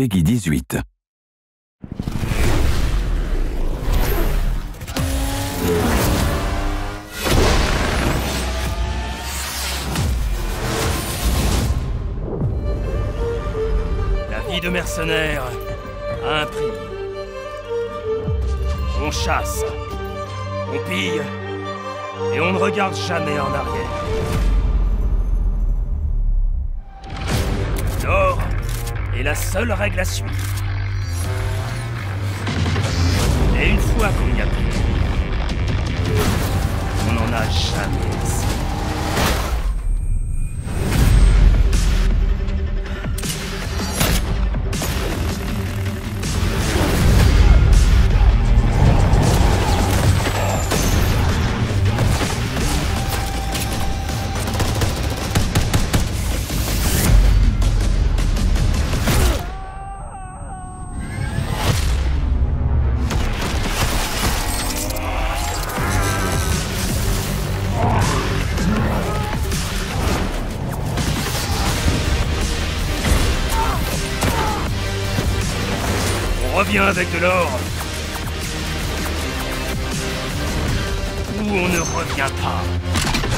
Peggy 18. La vie de mercenaire a un prix. On chasse, on pille, et on ne regarde jamais en arrière. Est la seule règle à suivre. Et une fois qu'on y a pris, on n'en a jamais revient avec de l'or. Ou on ne revient pas.